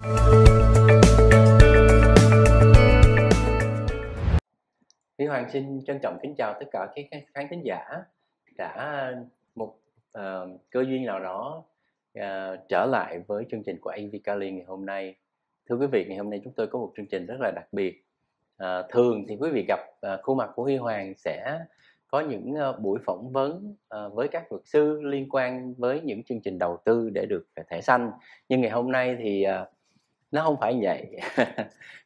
Huy Hoàng xin trân trọng kính chào tất cả các khán thính giả đã một uh, cơ duyên nào đó uh, trở lại với chương trình của AV Kali ngày hôm nay. Thưa quý vị, ngày hôm nay chúng tôi có một chương trình rất là đặc biệt. Uh, thường thì quý vị gặp uh, khuôn mặt của Huy Hoàng sẽ có những uh, buổi phỏng vấn uh, với các luật sư liên quan với những chương trình đầu tư để được thẻ xanh. Nhưng ngày hôm nay thì uh, nó không phải vậy.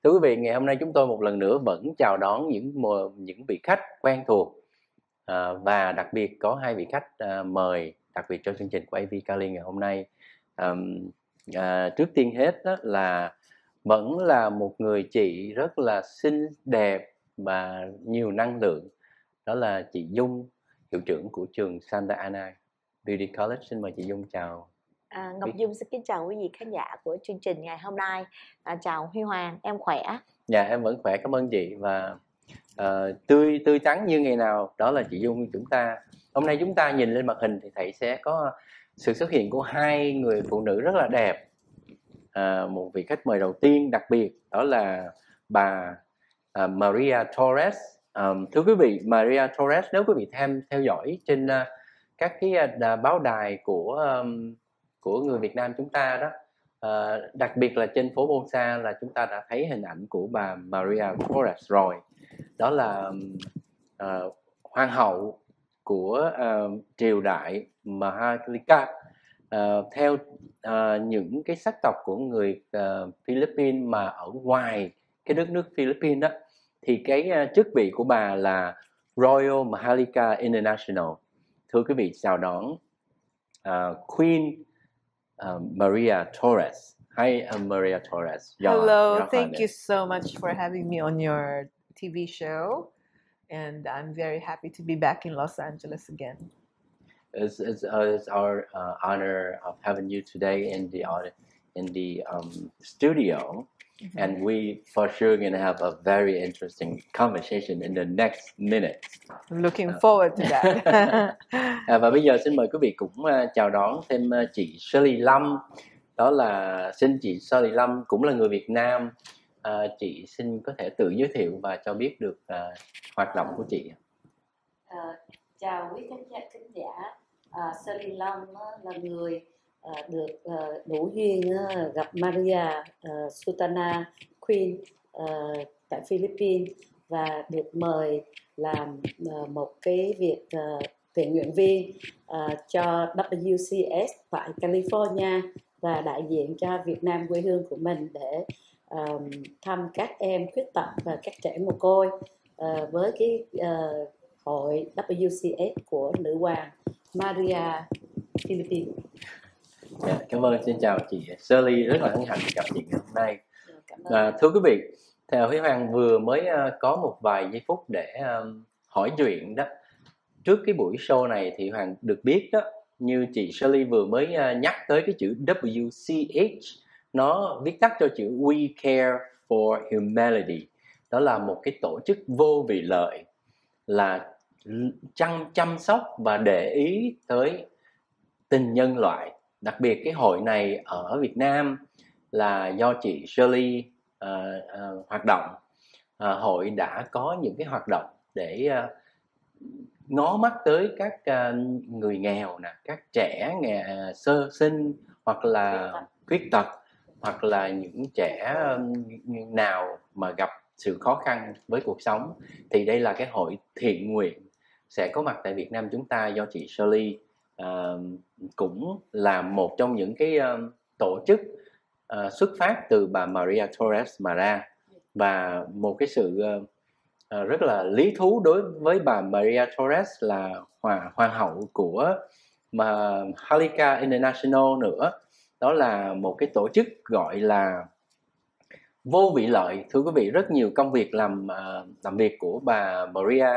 Thưa quý vị ngày hôm nay chúng tôi một lần nữa vẫn chào đón những những vị khách quen thuộc à, và đặc biệt có hai vị khách à, mời đặc biệt cho chương trình của AV Kali ngày hôm nay. À, à, trước tiên hết đó là vẫn là một người chị rất là xinh đẹp và nhiều năng lượng. Đó là chị Dung hiệu trưởng của trường Santa Ana Beauty College. Xin mời chị Dung chào. À, Ngọc Dung xin kính chào quý vị khán giả của chương trình ngày hôm nay. À, chào Huy Hoàng, em khỏe? Dạ em vẫn khỏe, cảm ơn chị và uh, tươi tươi trắng như ngày nào. Đó là chị Dung chúng ta. Hôm nay chúng ta nhìn lên màn hình thì thầy sẽ có sự xuất hiện của hai người phụ nữ rất là đẹp. À, một vị khách mời đầu tiên đặc biệt đó là bà uh, Maria Torres. Um, thưa quý vị, Maria Torres nếu quý vị thêm theo dõi trên uh, các cái uh, báo đài của um, của người Việt Nam chúng ta đó. À, đặc biệt là trên phố Bonsa là chúng ta đã thấy hình ảnh của bà Maria Flores rồi. Đó là à, hoàng hậu của à, triều đại Maharlika. À, theo à, những cái sắc tộc của người à, Philippines mà ở ngoài cái đất nước Philippines đó thì cái à, chức vị của bà là Royal Maharlika International. Thưa quý vị chào đón uh, Queen um, Maria Torres. Hi, I'm Maria Torres. Hello, thank you so much for having me on your TV show. And I'm very happy to be back in Los Angeles again. It's, it's, uh, it's our uh, honor of having you today in the in the um, studio. Mm-hmm. And we for sure gonna have a very interesting conversation in the next minute. Looking uh, forward to that. à, và bây giờ xin mời quý vị cũng uh, chào đón thêm uh, chị Shirley Lâm. Đó là xin chị Shirley Lâm cũng là người Việt Nam. À, chị xin có thể tự giới thiệu và cho biết được uh, hoạt động của chị. À, chào quý khán giả khán giả. À, Shirley Lâm là người Ờ, được uh, đủ duyên uh, gặp Maria uh, Sultana Queen uh, tại Philippines và được mời làm uh, một cái việc uh, tình nguyện viên uh, cho WCS tại California và đại diện cho Việt Nam quê hương của mình để um, thăm các em khuyết tật và các trẻ mồ côi uh, với cái uh, hội WCS của nữ hoàng Maria Philippines. Yeah, dạ, cảm ơn. Xin chào chị Shirley. Rất là hân hạnh gặp chị ngày hôm nay. À, thưa quý vị theo Huy Hoàng vừa mới uh, có một vài giây phút để hỏi chuyện đó. Trước cái buổi show này thì Hoàng được biết đó như chị Shirley vừa mới uh, nhắc tới cái chữ WCH nó viết tắt cho chữ We Care for Humanity. Đó là một cái tổ chức vô vị lợi là chăm chăm sóc và để ý tới tình nhân loại đặc biệt cái hội này ở Việt Nam là do chị Shirley uh, uh, hoạt động. Uh, hội đã có những cái hoạt động để uh, ngó mắt tới các uh, người nghèo nè các trẻ nghè, sơ sinh hoặc là khuyết tật. hoặc là những trẻ nào mà gặp sự khó khăn với cuộc sống. Thì đây là cái hội thiện nguyện sẽ có mặt tại Việt Nam chúng ta do chị Shirley uh, cũng là một trong những cái uh, tổ chức uh, xuất phát từ bà Maria Torres mà ra. Và một cái sự uh, uh, rất là lý thú đối với bà Maria Torres là hòa hoàng hậu của mà Halika International nữa. Đó là một cái tổ chức gọi là vô vị lợi. Thưa quý vị rất nhiều công việc làm uh, làm việc của bà Maria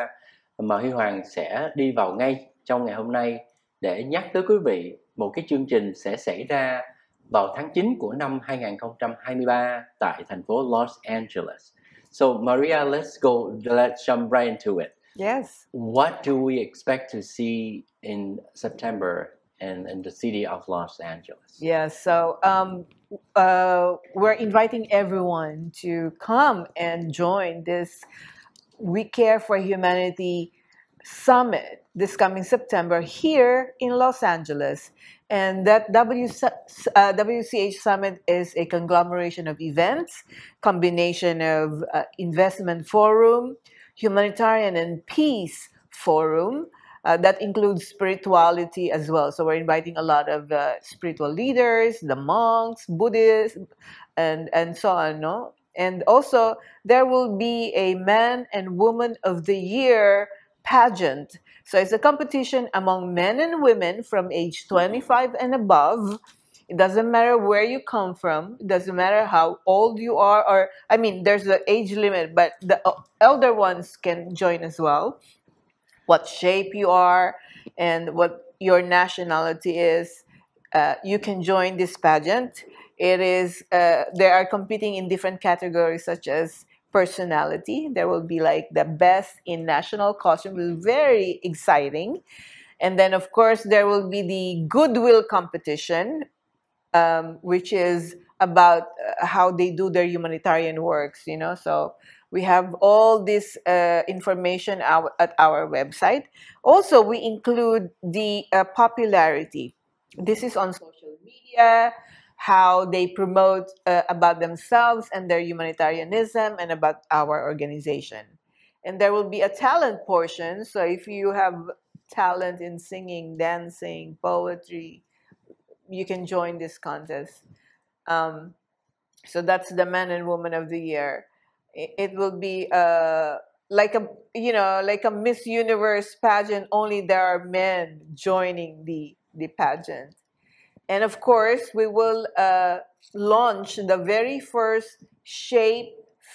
mà Huy Hoàng sẽ đi vào ngay trong ngày hôm nay. Để nhắc tới quý vị một cái chương trình sẽ xảy ra vào tháng 9 của năm 2023 tại thành phố Los Angeles. So Maria, let's go, let's jump right into it. Yes. What do we expect to see in September and in the city of Los Angeles. Yeah, so um, uh, we're inviting everyone to come and join this We Care for Humanity summit this coming September here in Los Angeles. And that w, uh, WCH Summit is a conglomeration of events, combination of uh, investment forum, humanitarian and peace forum, uh, that includes spirituality as well. So we're inviting a lot of uh, spiritual leaders, the monks, Buddhists, and and so on. No, and also there will be a man and woman of the year pageant. So it's a competition among men and women from age 25 and above. It doesn't matter where you come from. It doesn't matter how old you are, or I mean, there's an age limit, but the uh, elder ones can join as well what shape you are and what your nationality is, uh, you can join this pageant. It is uh, they are competing in different categories such as personality. There will be like the best in national costume, very exciting. And then of course there will be the goodwill competition, um, which is about uh, how they do their humanitarian works. You know, so we have all this uh, information our, at our website. Also, we include the uh, popularity. This is on social media, how they promote uh, about themselves and their humanitarianism and about our organization. And there will be a talent portion. So if you have talent in singing, dancing, poetry, you can join this contest. Um, so that's the man and woman of the year it will be uh, like a you know like a Miss Universe pageant. Only there are men joining the the pageant, and of course we will uh, launch the very first Shape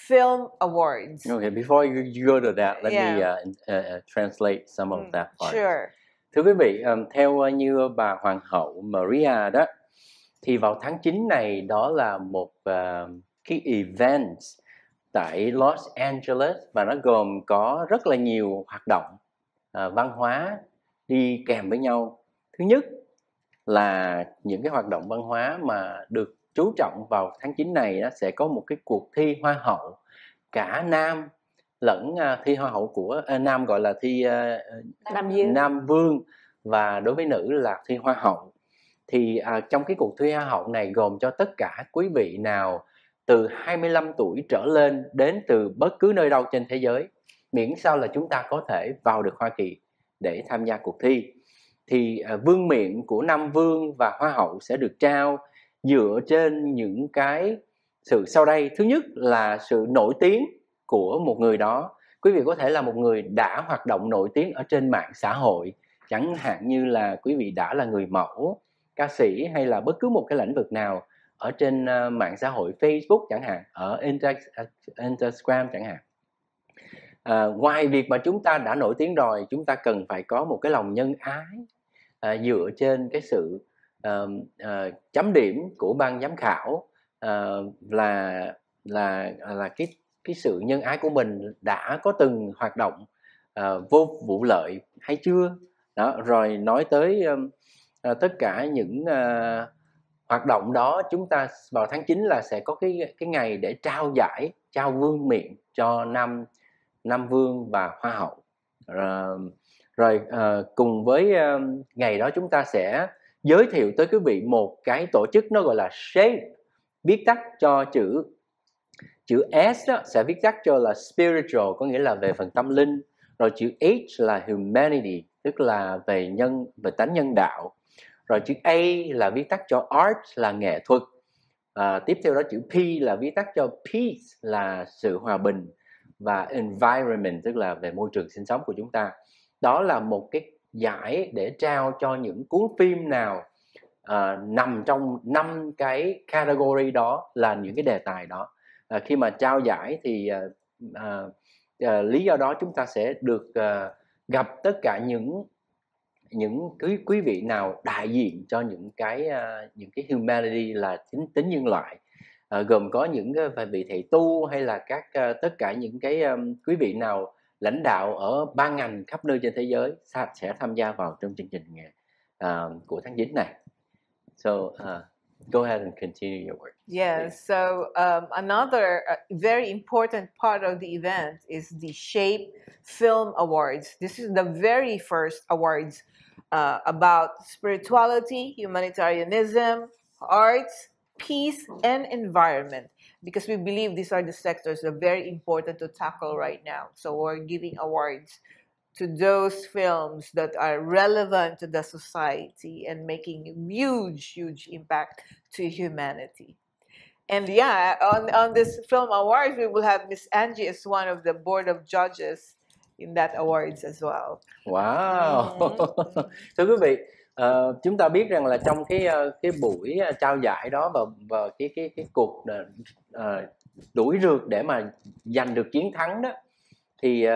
Film Awards. Okay, before you, you go to that, let yeah. me uh, uh, translate some of mm, that part. Sure. Thưa quý vị, um, theo như bà Hoàng hậu Maria đó, thì vào tháng 9 này đó là một uh, cái event tại Los Angeles và nó gồm có rất là nhiều hoạt động à, văn hóa đi kèm với nhau thứ nhất là những cái hoạt động văn hóa mà được chú trọng vào tháng 9 này nó sẽ có một cái cuộc thi hoa hậu. Cả nam lẫn uh, thi hoa hậu của uh, nam gọi là thi uh, nam vương. Nam vương và đối với nữ là thi hoa hậu. Thì uh, trong cái cuộc thi hoa hậu này gồm cho tất cả quý vị nào từ 25 tuổi trở lên đến từ bất cứ nơi đâu trên thế giới miễn sao là chúng ta có thể vào được Hoa Kỳ để tham gia cuộc thi thì à, vương miện của Nam Vương và Hoa hậu sẽ được trao dựa trên những cái sự sau đây. Thứ nhất là sự nổi tiếng của một người đó. Quý vị có thể là một người đã hoạt động nổi tiếng ở trên mạng xã hội chẳng hạn như là quý vị đã là người mẫu ca sĩ hay là bất cứ một cái lĩnh vực nào ở trên à, mạng xã hội Facebook chẳng hạn ở à, Instagram chẳng hạn. À, ngoài việc mà chúng ta đã nổi tiếng rồi chúng ta cần phải có một cái lòng nhân ái à, dựa trên cái sự à, à, chấm điểm của ban giám khảo à, là là là cái cái sự nhân ái của mình đã có từng hoạt động à, vô vụ lợi hay chưa? Đó rồi nói tới à, tất cả những à, hoạt động đó chúng ta vào tháng 9 là sẽ có cái cái ngày để trao giải trao vương miện cho năm năm vương và hoa hậu. Rồi, rồi uh, cùng với uh, ngày đó chúng ta sẽ giới thiệu tới quý vị một cái tổ chức nó gọi là shape viết tắt cho chữ chữ S đó sẽ viết tắt cho là spiritual có nghĩa là về phần tâm linh. Rồi chữ H là humanity tức là về nhân về tánh nhân đạo. Rồi chữ A là viết tắt cho art là nghệ thuật. À, tiếp theo đó chữ P là viết tắt cho peace là sự hòa bình và environment tức là về môi trường sinh sống của chúng ta đó là một cái giải để trao cho những cuốn phim nào à, nằm trong năm cái category đó là những cái đề tài đó. À, khi mà trao giải thì à, à, à, lý do đó chúng ta sẽ được à, gặp tất cả những những quý quý vị nào đại diện cho những cái uh, những cái humanity là tính tính nhân loại. Uh, gồm có những uh, vị thầy tu hay là các uh, tất cả những cái um, quý vị nào lãnh đạo ở ban ngành khắp nơi trên thế giới sẽ tham gia vào trong chương trình uh, của tháng 9 này. So uh, go ahead and continue your work. Yeah, please. so um, another uh, very important part of the event is the Shape Film Awards. This is the very first awards uh, about spirituality, humanitarianism, arts, peace, and environment. Because we believe these are the sectors that are very important to tackle right now. So we're giving awards to those films that are relevant to the society and making huge, huge impact to humanity. And yeah, on, on this film awards, we will have Miss Angie as one of the board of judges in that awards as well. Wow. Mhm. Thưa quý vị, ờ, chúng ta biết rằng là trong cái ờ, cái buổi ờ, trao giải đó và và cái cái cái cuộc ờ, đuổi rượt để mà giành được chiến thắng đó thì uh,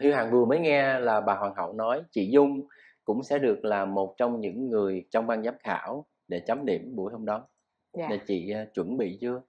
Huy Hoàng vừa mới nghe là bà hoàng hậu nói chị Dung cũng sẽ được là một trong những người trong ban giám khảo để chấm điểm buổi hôm đó. Dạ. Để chị ờ, chuẩn bị chưa?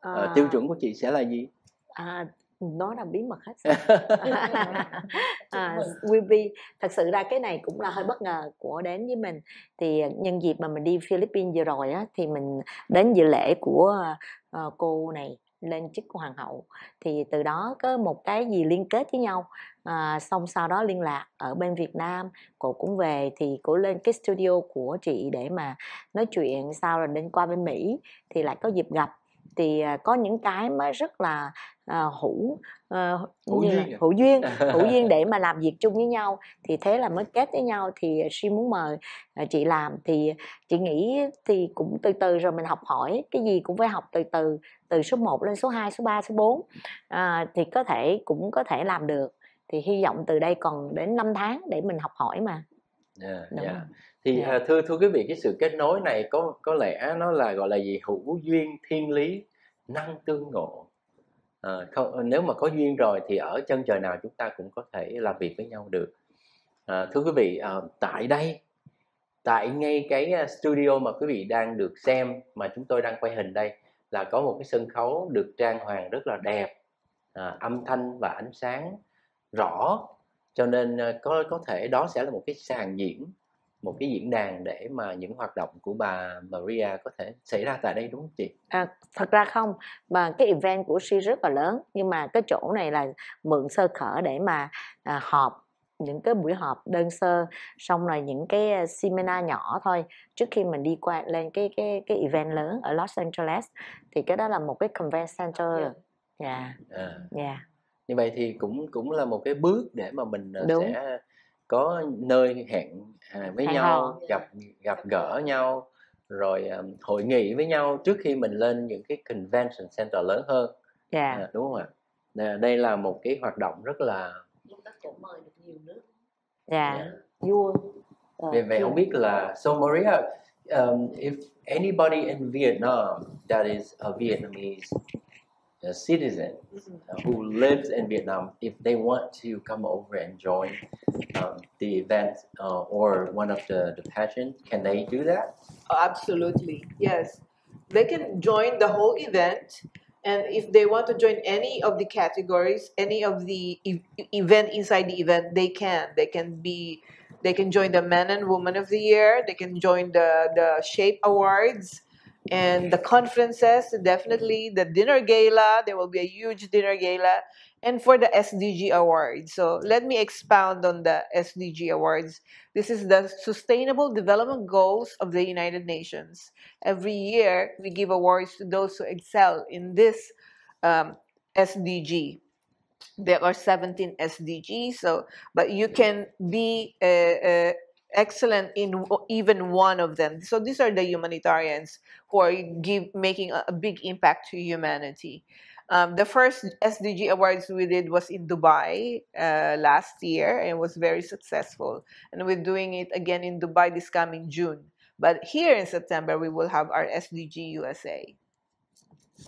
À, tiêu chuẩn của chị sẽ là gì? à, nói là bí mật hết à, will be thật sự ra cái này cũng là hơi bất ngờ của đến với mình. Thì à, nhân dịp mà mình đi Philippines vừa rồi á thì mình đến dự lễ của ờ, cô này lên chức hoàng hậu. Thì từ đó có một cái gì liên kết với nhau à, xong sau đó liên lạc ở bên Việt Nam cô cũng về thì cô lên cái studio của chị để mà nói chuyện sau rồi đến qua bên Mỹ thì lại có dịp gặp thì à, có những cái mà rất là à, hữu à, Hữu là duyên à? hữu duyên hữu duyên để mà làm việc chung với nhau thì thế là mới kết với nhau. Thì suy muốn mời à, chị làm thì chị nghĩ thì cũng từ từ rồi mình học hỏi cái gì cũng phải học từ từ từ số 1 lên số 2, số 3, số 4 à, thì có thể cũng có thể làm được. Thì hy vọng từ đây còn đến 5 tháng để mình học hỏi mà Yeah, Đúng yeah. rồi. Thì Dạ. à, thưa thưa quý vị cái sự kết nối này có có lẽ nó là gọi là gì hữu duyên thiên lý năng tương ngộ à, không nếu mà có duyên rồi thì ở chân trời nào chúng ta cũng có thể làm việc với nhau được à, thưa quý vị à, tại đây tại ngay cái à, studio mà quý vị đang được xem mà chúng tôi đang quay hình đây là có một cái sân khấu được trang hoàng rất là đẹp à, âm thanh và ánh sáng rõ cho nên à, có có thể đó sẽ là một cái sàn diễn một cái diễn đàn để mà những hoạt động của bà Maria có thể xảy ra tại đây đúng không chị? À, thật ra không. Mà cái event của Si rất là lớn nhưng mà cái chỗ này là mượn sơ khở để mà à, họp những cái buổi họp đơn sơ xong rồi những cái à, seminar nhỏ thôi. Trước khi mình đi qua lên cái cái cái event lớn ở Los Angeles thì cái đó là một cái convention center. Dạ À, dạ như vậy thì cũng cũng là một cái bước để mà mình à, Đúng. sẽ có nơi hẹn à, với Hẹn nhau hò. gặp gặp gỡ nhau rồi à, hội nghị với nhau trước khi mình lên những cái convention center lớn hơn dạ à, đúng không ạ? Đây là một cái hoạt động rất là lúc đó cũng mời được nhiều nước dạ vua ờ, Vậy, vậy không biết là so Maria, um, if anybody in Vietnam that is a Vietnamese uh, citizen uh, who lives in Vietnam, if they want to come over and join um, the event uh, or one of the, the pageants, can they do that? Oh, absolutely, yes. They can join the whole event, and if they want to join any of the categories, any of the e- event inside the event, they can. They can be, they can join the Men and Woman of the Year. They can join the the Shape Awards, and the conferences. Definitely the dinner gala. There will be a huge dinner gala, and for the SDG Awards. So let me expound on the SDG Awards. This is the Sustainable Development Goals of the United Nations. Every year, we give awards to those who excel in this um, SDG. There are 17 SDGs, so but you can be uh, uh, excellent in even one of them. So these are the humanitarians who are give making a, a big impact to humanity. Um, the first SDG awards we did was in Dubai uh, last year and was very successful and we're doing it again in Dubai this coming June. But here in September, we will have our SDG USA.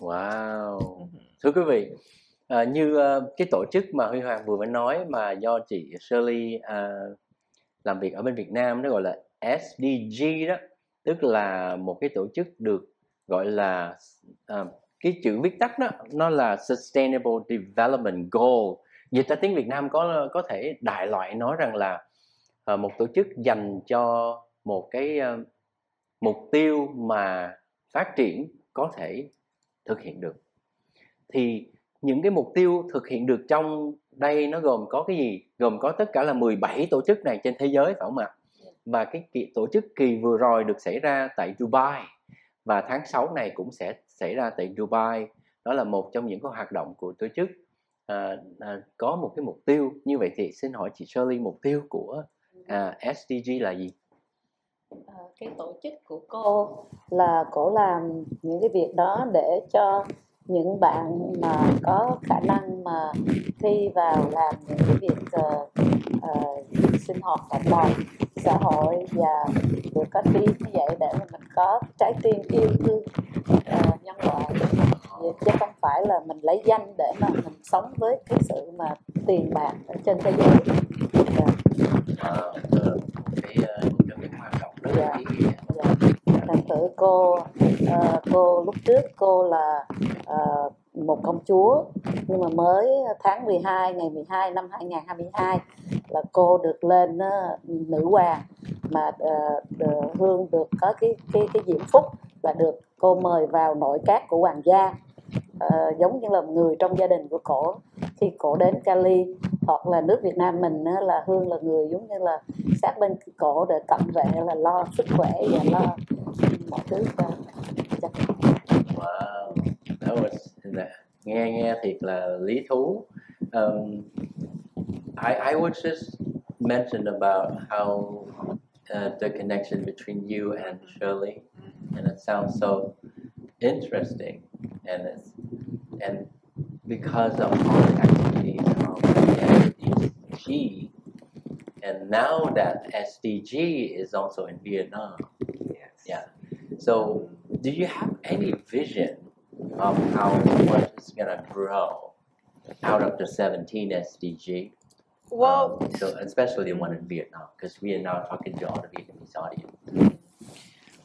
Wow. Mhm. Thưa quý vị, à, như ờ, cái tổ chức mà Huy Hoàng vừa mới nói mà do chị Shirley à, làm việc ở bên Việt Nam nó gọi là SDG đó, tức là một cái tổ chức được gọi là à, cái chữ viết tắt đó nó là Sustainable Development Goal. Dịch ra tiếng Việt Nam có có thể đại loại nói rằng là à, một tổ chức dành cho một cái uh, mục tiêu mà phát triển có thể thực hiện được thì những cái mục tiêu thực hiện được trong đây nó gồm có cái gì? Gồm có tất cả là 17 tổ chức này trên thế giới phải không ạ? Và cái kỳ, tổ chức kỳ vừa rồi được xảy ra tại Dubai. Và tháng 6 này cũng sẽ xảy ra tại Dubai. Đó là một trong những cái hoạt động của tổ chức. À, à, có một cái mục tiêu. Như vậy thì xin hỏi chị Shirley mục tiêu của à, SDG là gì? À, cái tổ chức của cô là cổ làm những cái việc đó để cho những bạn mà có khả năng mà thi vào làm những cái việc uh, uh, sinh hoạt cộng đồng xã hội và được có tiếng như vậy để mà mình có trái tim yêu thương uh, nhân loại. Chứ không phải là mình lấy danh để mà mình sống với cái sự mà tiền bạc ở trên thế giới. Yeah. à, cái trong những hoạt động rất là ý nghĩa thử cô uh, cô lúc trước cô là uh, một công chúa. Nhưng mà mới tháng 12 ngày 12 năm 2022 là cô được lên uh, nữ hoàng mà uh, hương được có cái cái cái diễm phúc là được cô mời vào nội các của hoàng gia. Uh, giống như là người trong gia đình của cổ. Khi cổ đến Cali hoặc là nước Việt Nam mình là Hương là người giống như là sát bên cổ để cận vệ là lo sức khỏe và lo thứ wow. That was nghe nghe thiệt là lý thú. Um, I I would just mention about how uh, the connection between you and Shirley and it sounds so interesting and it's and because of all the activities of the SDG and now that SDG is also in Vietnam. Yes. Yeah so do you have any vision of how what is going to grow out of the 17 SDG. Well, um, so especially the one in Vietnam, because we are now talking to all the Vietnamese audience.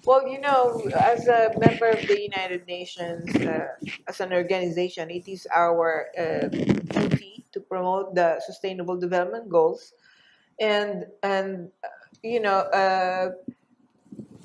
Well, you know, as a member of the United Nations, uh, as an organization, it is our uh, duty to promote the Sustainable Development Goals, and and you know, uh,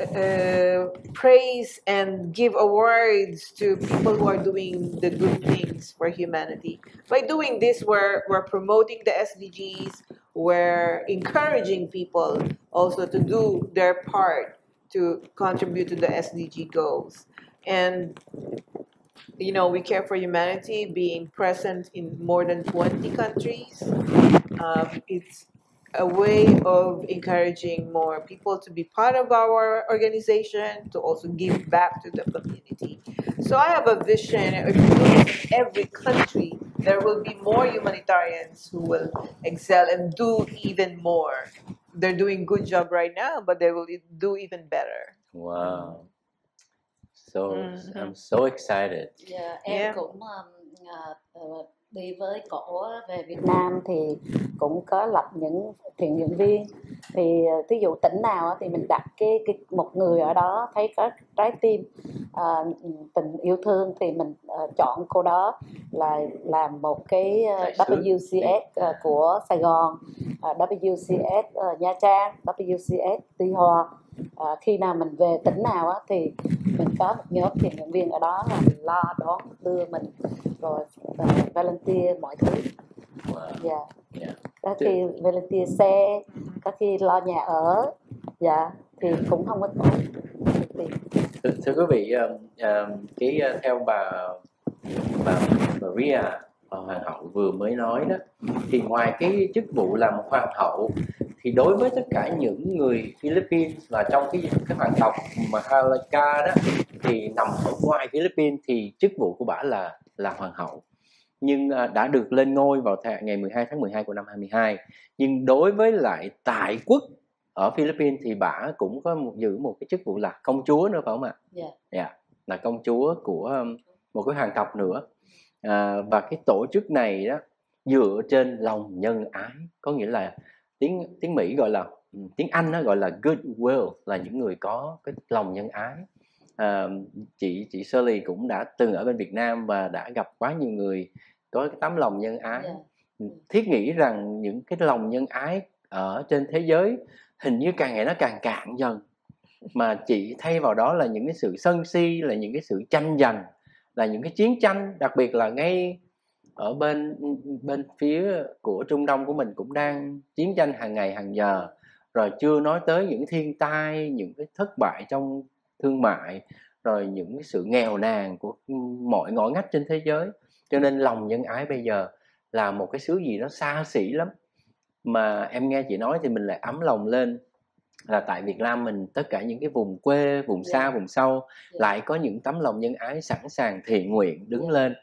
uh, praise and give awards to people who are doing the good things for humanity. By doing this, we're, we're promoting the SDGs, we're encouraging people also to do their part to contribute to the SDG goals. And, you know, we care for humanity being present in more than 20 countries. Um, it's a way of encouraging more people to be part of our organization, to also give back to the community. So I have a vision, if you look at every country, there will be more humanitarians who will excel and do even more. They're doing good job right now, but they will do even better. Wow. So Mhm. I'm so excited. Dạ, em Yeah. cũng um, à, ờ, đi với cổ về Việt Nam thì cũng có lập những thiện nguyện viên. Thì ờ, thí dụ tỉnh nào thì mình đặt cái, cái một người ở đó thấy có trái tim à, tình yêu thương thì mình ờ, chọn cô đó là làm một cái. WCS của Sài Gòn. WCS Nha Trang WCS Tuy Hòa. Ờ, khi nào mình về tỉnh nào á thì mình có một nhóm thiện nguyện viên ở đó là mình lo đón đưa mình rồi uh, volunteer mọi thứ. Wow. dạ. Yeah. có khi volunteer xe có khi lo nhà ở. Dạ thì cũng không có tốn Thưa, thưa quý vị, um, um, cái uh, theo bà bà Maria bà hoàng hậu vừa mới nói đó, thì ngoài cái chức vụ làm hoàng hậu thì đối với tất cả những người Philippines và trong cái cái hoàng tộc mà Halaka đó thì nằm ở ngoài Philippines thì chức vụ của bà là là hoàng hậu nhưng à, đã được lên ngôi vào ngày 12 tháng 12 của năm 22 nhưng đối với lại tại quốc ở Philippines thì bà cũng có một, giữ một cái chức vụ là công chúa nữa phải không ạ? Dạ. Dạ, là công chúa của um, một cái hoàng tộc nữa à, và cái tổ chức này đó dựa trên lòng nhân ái có nghĩa là tiếng tiếng Mỹ gọi là ừ, tiếng Anh nó gọi là goodwill là những người có cái lòng nhân ái à, chị chị Shirley cũng đã từng ở bên Việt Nam và đã gặp quá nhiều người có cái tấm lòng nhân ái Dạ. thiết nghĩ rằng những cái lòng nhân ái ở trên thế giới hình như càng ngày nó càng cạn dần mà chị thay vào đó là những cái sự sân si là những cái sự tranh giành là những cái chiến tranh đặc biệt là ngay ở bên bên phía của Trung Đông của mình cũng đang chiến tranh hàng ngày hàng giờ rồi chưa nói tới những thiên tai những cái thất bại trong thương mại rồi những cái sự nghèo nàn của mọi ngõ ngách trên thế giới. Cho nên lòng nhân ái bây giờ là một cái xứ gì nó xa xỉ lắm. Mà em nghe chị nói thì mình lại ấm lòng lên là tại Việt Nam mình tất cả những cái vùng quê, vùng xa, vùng sâu lại có những tấm lòng nhân ái sẵn sàng thiện nguyện đứng lên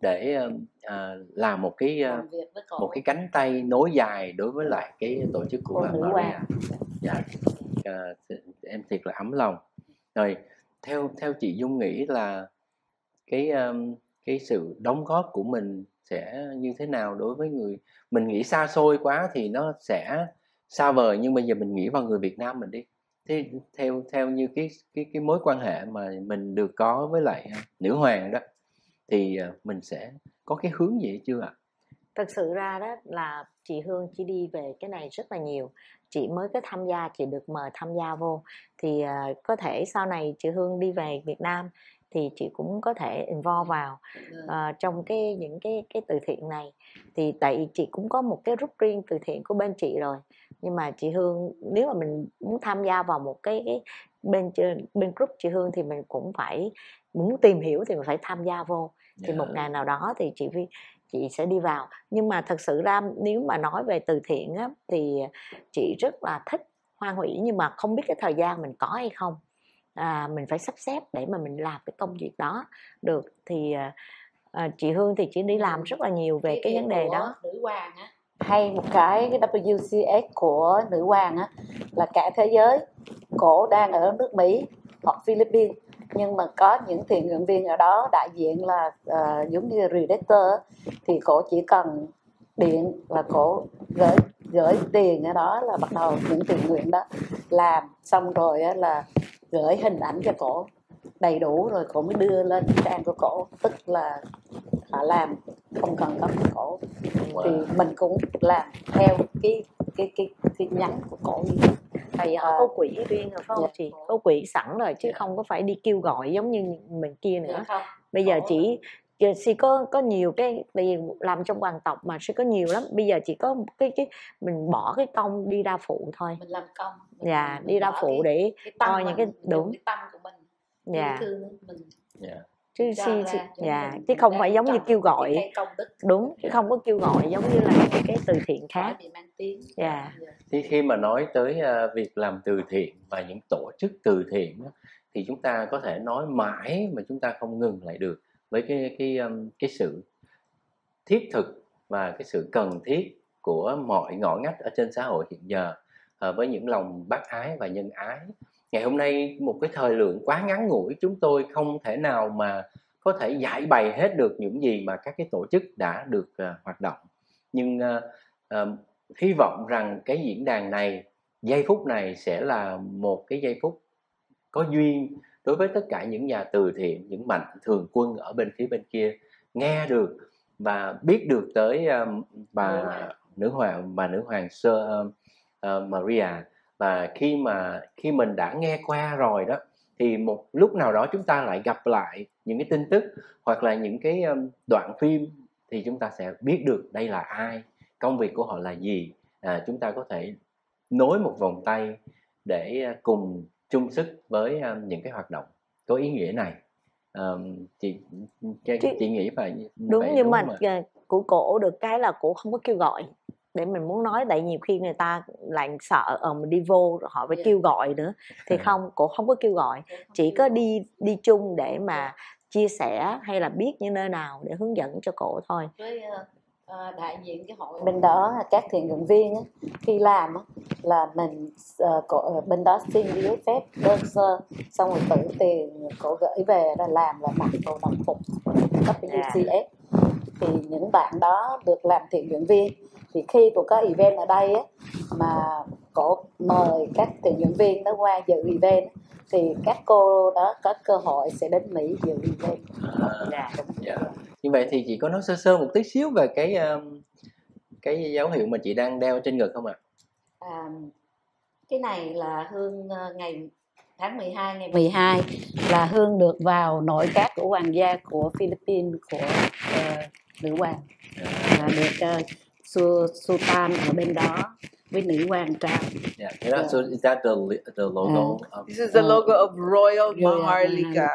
để uh, làm một cái uh, một cái cánh tay nối dài đối với lại cái tổ chức của bà Maria. Dạ. Uh, em thiệt là ấm lòng. Rồi theo theo chị Dung nghĩ là cái um, cái sự đóng góp của mình sẽ như thế nào đối với người mình nghĩ xa xôi quá thì nó sẽ xa vời nhưng bây giờ mình nghĩ vào người Việt Nam mình đi thế theo theo như cái cái cái mối quan hệ mà mình được có với lại à, nữ hoàng đó thì à, mình sẽ có cái hướng gì chưa ạ? Thật sự ra đó là chị Hương chỉ đi về cái này rất là nhiều. Chị mới có tham gia, chị được mời tham gia vô thì uh, có thể sau này chị Hương đi về Việt Nam thì chị cũng có thể involve vào uh, trong cái những cái cái từ thiện này thì tại chị cũng có một cái group riêng từ thiện của bên chị rồi nhưng mà chị Hương nếu mà mình muốn tham gia vào một cái, cái bên bên group chị Hương thì mình cũng phải muốn tìm hiểu thì mình phải tham gia vô thì yeah. một dạ. ngày nào đó thì chị vi chị sẽ đi vào. Nhưng mà thật sự ra nếu mà nói về từ thiện á, thì chị rất là thích hoan hỷ nhưng mà không biết cái thời gian mình có hay không. À, mình phải sắp xếp để mà mình làm cái công việc đó được. Thì à, chị Hương thì chỉ đi làm rất là nhiều về cái, cái vấn đề đó. nữ hoàng á. Hay một cái, cái WCS của nữ hoàng á là cả thế giới cổ đang ở nước Mỹ hoặc Philippines nhưng mà có những thiện nguyện viên ở đó đại diện là uh, giống như redactor thì cổ chỉ cần điện là cổ gửi gửi tiền ở đó là bắt đầu những thiện nguyện đó làm. Xong rồi là gửi hình ảnh cho cổ đầy đủ rồi cổ mới đưa lên trang của cổ. Tức là họ làm không cần có cổ. Wow. thì mình cũng làm theo cái cái cái cái nhắn của cổ như vậy thầy họ có quỹ riêng rồi phải không? Yeah. chị có quỹ sẵn rồi chứ yeah. không có phải đi kêu gọi giống như mình kia nữa. yeah, bây giờ chỉ chị có có nhiều cái vì làm trong hoàng tộc mà sẽ có nhiều lắm. Bây giờ chỉ có cái cái mình bỏ cái công đi ra phụ thôi. Mình làm công mình, dạ mình đi ra phụ cái, để cái coi những cái đúng. cái tâm của mình dạ. thương mình. Yeah chứ si, si dạ chứ không phải giống như kêu gọi. đúng chứ không có kêu gọi giống như là những cái từ thiện khác. dạ. Thì khi mà nói tới uh, việc làm từ thiện và những tổ chức từ thiện thì chúng ta có thể nói mãi mà chúng ta không ngừng lại được với cái cái um, cái sự thiết thực và cái sự cần thiết của mọi ngõ ngách ở trên xã hội hiện giờ uh, với những lòng bác ái và nhân ái ngày hôm nay một cái thời lượng quá ngắn ngủi chúng tôi không thể nào mà có thể giải bày hết được những gì mà các cái tổ chức đã được uh, hoạt động. Nhưng uh, uh, hy vọng rằng cái diễn đàn này giây phút này sẽ là một cái giây phút có duyên đối với tất cả những nhà từ thiện những mạnh thường quân ở bên phía bên kia nghe được và biết được tới uh, bà nữ hoàng. bà nữ hoàng sơ uh, uh, Maria và khi mà khi mình đã nghe qua rồi đó thì một lúc nào đó chúng ta lại gặp lại những cái tin tức hoặc là những cái đoạn phim thì chúng ta sẽ biết được đây là ai công việc của họ là gì. À, chúng ta có thể nối một vòng tay để à, cùng chung sức với um, những cái hoạt động có ý nghĩa này. Um, chị chị, chị nghĩ phải đúng vậy, nhưng đúng mà, mà của cổ được cái là cổ không có kêu gọi để mình muốn nói tại nhiều khi người ta lại sợ ở mình đi vô họ phải kêu gọi nữa thì không cổ không có kêu gọi chỉ có đi đi chung để mà chia sẻ hay là biết những nơi nào để hướng dẫn cho cổ thôi. Với uh, đại diện cái hội bên đó các thiện nguyện viên á, khi làm á, là mình uh, cổ, bên đó xin giấy phép đơn sơ xong rồi tự tiền cổ gửi về là làm là mặc đồ đồng phục WCS yeah. Thì những bạn đó được làm thiện nguyện viên thì khi cô có event ở đây á, mà cổ mời các tình nguyện viên đó qua dự event thì các cô đó có cơ hội sẽ đến Mỹ dự event. À, dạ. Như vậy thì chị có nói sơ sơ một tí xíu về cái um, cái dấu hiệu mà chị đang đeo trên ngực không ạ? À? cái này là hương ờ, ngày tháng 12 ngày 12 là hương được vào nội các của hoàng gia của Philippines của nữ hoàng và được uh, su, sultan ở bên đó với nữ hoàng trao. Yeah. yeah. So is that the the logo? Uh, of... This is the logo of Royal Maharlika.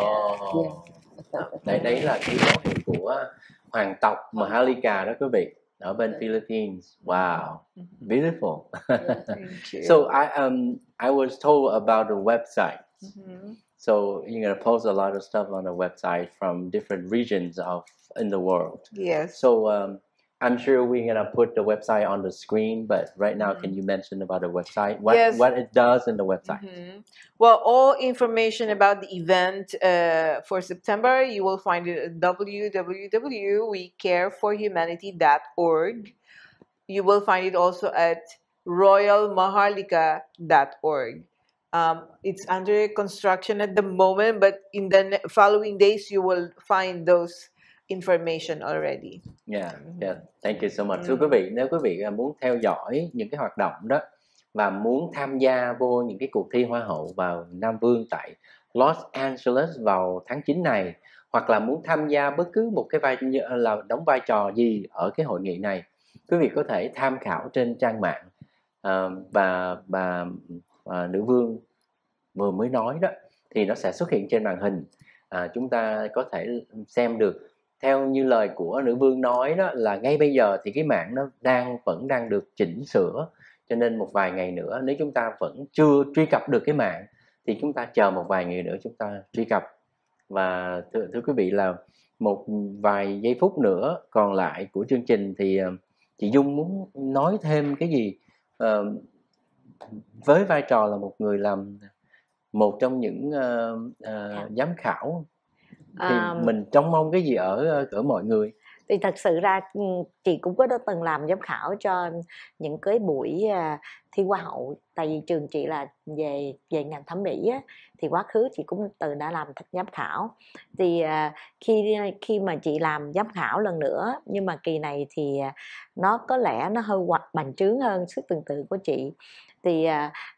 Oh. Yeah. Đây đấy là cái dấu hiệu của hoàng tộc Maharlika đó quý vị ở bên Philippines. Wow, beautiful. Yeah, so I um I was told about the website. Mm-hmm. So you're gonna post a lot of stuff on the website from different regions of in the world. Yes. So um, I'm sure we're gonna put the website on the screen, but right now, mm-hmm. can you mention about the website? What yes. what it does in the website? Mm-hmm. Well, all information about the event uh, for September, you will find it at www.wecareforhumanity.org. You will find it also at royalmaharlika.org. Um, it's under construction at the moment, but in the following days, you will find those information already. Yeah, yeah. Thank you so much. Thưa quý vị, nếu quý vị muốn theo dõi những cái hoạt động đó và muốn tham gia vô những cái cuộc thi Hoa hậu vào Nam Vương tại Los Angeles vào tháng 9 này hoặc là muốn tham gia bất cứ một cái vai là đóng vai trò gì ở cái hội nghị này quý vị có thể tham khảo trên trang mạng uh, và bà à, nữ vương vừa mới nói đó thì nó sẽ xuất hiện trên màn hình. À, chúng ta có thể xem được. Theo như lời của nữ vương nói đó là ngay bây giờ thì cái mạng nó đang vẫn đang được chỉnh sửa cho nên một vài ngày nữa nếu chúng ta vẫn chưa truy cập được cái mạng thì chúng ta chờ một vài ngày nữa chúng ta truy cập. Và thưa, thưa quý vị là một vài giây phút nữa còn lại của chương trình thì à, chị Dung muốn nói thêm cái gì uh, với vai trò là một người làm một trong những uh, uh, giám khảo. Thì à, mình trông mong cái gì ở ở mọi người? Thì thật sự ra chị cũng có đã từng làm giám khảo cho những cái buổi thi hoa hậu tại vì trường chị là về về ngành thẩm mỹ á, thì quá khứ chị cũng từng đã làm giám khảo. Thì khi khi mà chị làm giám khảo lần nữa nhưng mà kỳ này thì nó có lẽ nó hơi hoặc bành trướng hơn sức tưởng tượng của chị thì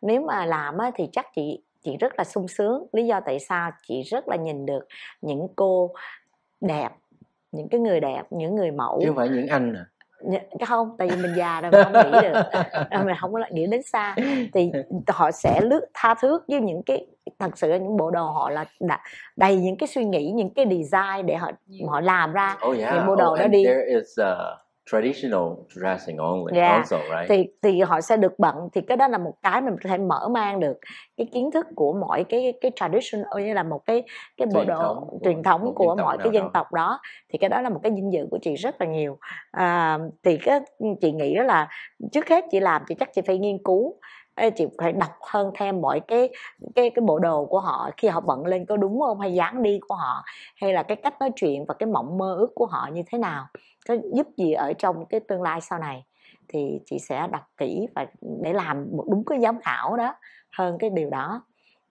nếu mà làm á, thì chắc chị chị rất là sung sướng. Lý do tại sao chị rất là nhìn được những cô đẹp những cái người đẹp những người mẫu. Chứ không phải những anh à? Không tại vì mình già rồi mình không nghĩ được. Mình không có nghĩ đến xa. Thì họ sẽ lướt tha thước với những cái thật sự những bộ đồ họ là đầy những cái suy nghĩ những cái design để họ họ làm ra. Oh, yeah. những bộ đồ oh, đó đi. there is, uh, traditional dressing only yeah. also, right? Thì thì họ sẽ được bận thì cái đó là một cái mình có thể mở mang được cái kiến thức của mọi cái cái tradition như là một cái cái bộ đồ truyền thống của, của mọi cái dân đó. tộc đó thì cái đó là một cái dinh dự của chị rất là nhiều à, thì cái chị nghĩ đó là trước hết chị làm thì chắc chị phải nghiên cứu chị phải đọc hơn thêm mọi cái cái cái bộ đồ của họ khi họ bận lên có đúng không hay dáng đi của họ hay là cái cách nói chuyện và cái mộng mơ ước của họ như thế nào có giúp gì ở trong cái tương lai sau này thì chị sẽ đọc kỹ và để làm một đúng cái giám khảo đó hơn cái điều đó.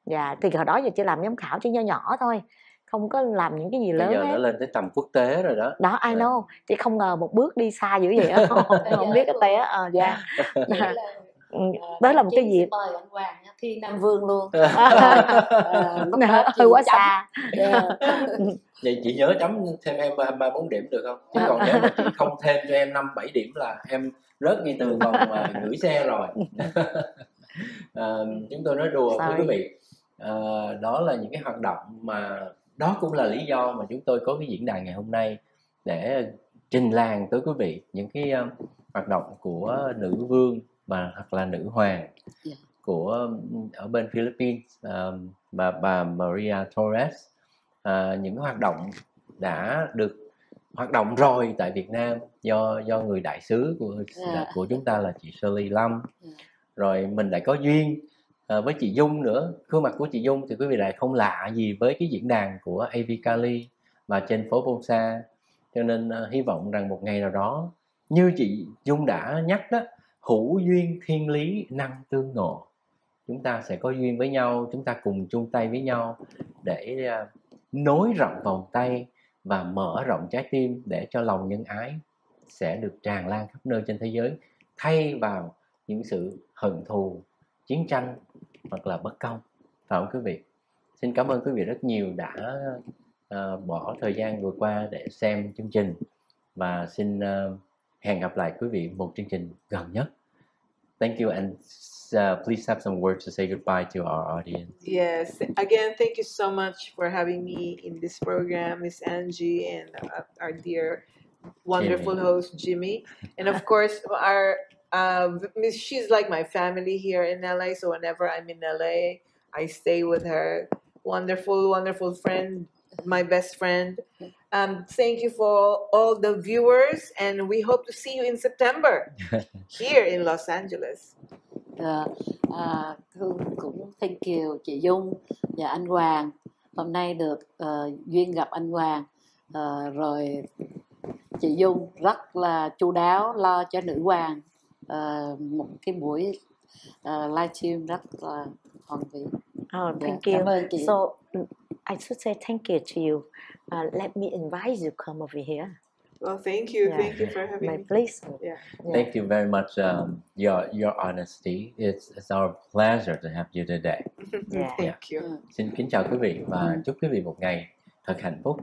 Và thì hồi đó giờ chỉ làm giám khảo chỉ nho nhỏ thôi không có làm những cái gì lớn Bây giờ nó lên tới tầm quốc tế rồi đó. Đó I know chị không ngờ một bước đi xa dữ vậy á. Không, không biết cái té ờ dạ. Ừ, đó là một cái gì? mời anh Hoàng thi Nam Vương luôn. Hơi quá xa. Vậy chị nhớ chấm thêm em ba bốn điểm được không? Chứ còn nếu mà chị không thêm cho em năm bảy điểm là em rớt ngay từ vòng gửi xe rồi. À, chúng tôi nói đùa với quý vị. À, đó là những cái hoạt động mà đó cũng là lý do mà chúng tôi có cái diễn đàn ngày hôm nay để trình làng tới quý vị những cái hoạt động của nữ vương và hoặc là nữ hoàng yeah. Dạ. của ở bên Philippines uh, bà bà Maria Torres uh, những hoạt động đã được hoạt động rồi tại Việt Nam do do người đại sứ của yeah. Dạ. của chúng ta là chị Shirley Lâm yeah. Dạ. rồi mình lại có duyên uh, với chị Dung nữa khuôn mặt của chị Dung thì quý vị lại không lạ gì với cái diễn đàn của AV Kali và trên phố Bonsa cho nên uh, hy vọng rằng một ngày nào đó như chị Dung đã nhắc đó hữu duyên thiên lý năng tương ngộ. Chúng ta sẽ có duyên với nhau chúng ta cùng chung tay với nhau để à, nối rộng vòng tay và mở rộng trái tim để cho lòng nhân ái sẽ được tràn lan khắp nơi trên thế giới thay vào những sự hận thù chiến tranh hoặc là bất công. Phải không quý vị? Xin cảm ơn quý vị rất nhiều đã uh, bỏ thời gian vừa qua để xem chương trình và xin uh, hẹn gặp lại quý vị một chương trình gần nhất thank you and uh, please have some words to say goodbye to our audience Yes. Again, thank you so much for having me in this program, Miss Angie, and uh, our dear, wonderful Jimmy. host Jimmy, and of course our. Uh, Miss, she's like my family here in LA. So whenever I'm in LA, I stay with her. Wonderful, wonderful friend, my best friend. Um, thank you for all the viewers, and we hope to see you in September here in Los Angeles. Ờ, à, Hương cũng thank you chị Dung và anh Hoàng hôm nay được ờ, duyên gặp anh Hoàng Ờ, rồi chị Dung rất là chu đáo lo cho nữ hoàng Ờ, một cái buổi uh, livestream rất là hoàn vị Oh, thank cảm you. ơn chị So I should say thank you to you. Uh, let me invite you come over here. Well, thank you, Yeah. thank you for having My me. please. Yeah. Yeah. Thank you very much. Um, your your honesty. It's it's our pleasure to have you today. Yeah. Thank you. Xin kính chào quý vị và chúc quý vị một ngày thật hạnh phúc.